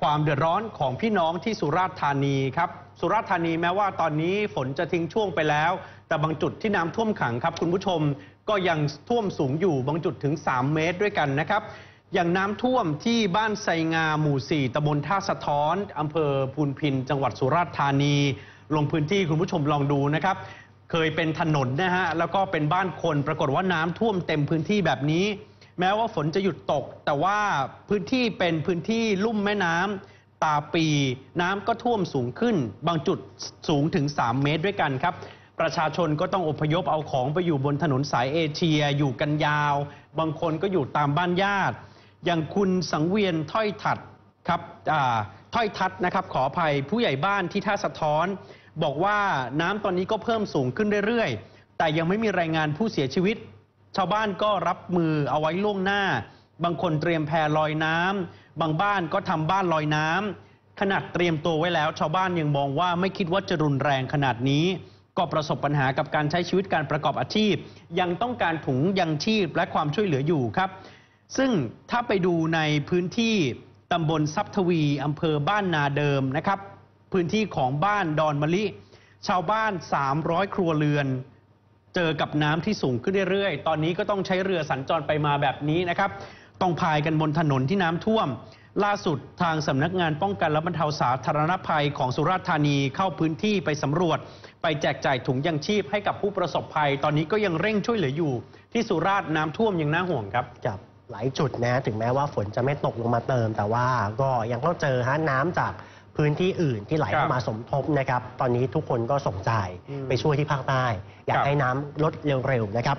ความเดือดร้อนของพี่น้องที่สุราษฎร์ธานีครับ สุราษฎร์ธานีแม้ว่าตอนนี้ฝนจะทิ้งช่วงไปแล้ว แต่บางจุดที่น้ำท่วมขังครับ คุณผู้ชมก็ยังท่วมสูงอยู่บางจุดถึง 3 เมตรด้วยกันนะครับ อย่างน้ำท่วมที่บ้านไซงาหมู่ 4ตำบลท่าสะท้อนอำเภอพูนพิน จังหวัดสุราษฎร์ธานี ลงพื้นที่คุณผู้ชมลองดูนะครับ เคยเป็นถนนนะฮะแล้วก็เป็นบ้านคนปรากฏว่าน้ำท่วมเต็มพื้นที่แบบนี้ แม้ว่าฝนจะหยุดตก แต่ว่าพื้นที่เป็นพื้นที่ลุ่มแม่น้ำตาปีน้ำก็ท่วมสูงขึ้น บางจุดสูงถึง 3 เมตรด้วยกันครับ ประชาชนก็ต้องอพยพเอาของไปอยู่บนถนนสายเอเชีย อยู่กันยาว บางคนก็อยู่ตามบ้านญาติ อย่างคุณสังเวียนถ้อยถัดครับถ้อยทัดนะครับ ขออภัยผู้ใหญ่บ้านที่ท่าสะท้อน บอกว่าน้ำตอนนี้ก็เพิ่มสูงขึ้นเรื่อยๆ แต่ยังไม่มีรายงานผู้เสียชีวิต ชาวบ้านก็รับมือเอาไว้ล่วงหน้า บางคนเตรียมแพลอยน้ำบางบ้านก็ทำบ้านลอยน้ำขนาดเตรียมตัวไว้แล้ว ชาวบ้านยังมองว่าไม่คิดว่าจะรุนแรงขนาดนี้ ก็ประสบปัญหากับการใช้ชีวิตการประกอบอาชีพ ยังต้องการถุงยังชีพและความช่วยเหลืออยู่ครับ ซึ่งถ้าไปดูในพื้นที่ตำบลทรัพทวีอำเภอบ้านนาเดิมนะครับ พื้นที่ของบ้านดอนมะลิ ชาวบ้าน 300 ครัวเรือน เจอกับน้ำที่สูงขึ้นเรื่อยๆ ตอนนี้ก็ต้องใช้เรือสัญจรไปมาแบบนี้นะครับ ต้องพายกันบนถนนที่น้ำท่วม ล่าสุดทางสำนักงานป้องกันและบรรเทาสาธารณภัยของสุราษฎร์ธานีเข้าพื้นที่ไปสำรวจ ไปแจกจ่ายถุงยังชีพให้กับผู้ประสบภัย ตอนนี้ก็ยังเร่งช่วยเหลืออยู่ ที่สุราษฎร์น้ำท่วมยังน่าห่วงครับกับหลายจุดนะฮะถึงแม้ว่าฝนจะไม่ตกลงมาเติม แต่ว่าก็ยังต้องเจอฮะน้ำจาก พื้นที่อื่นที่ไหลครับเข้ามาสมทบนะครับ ตอนนี้ทุกคนก็ส่งใจอืมไปช่วยที่ภาคใต้ อยากครับให้น้ำลดเร็วๆนะครับ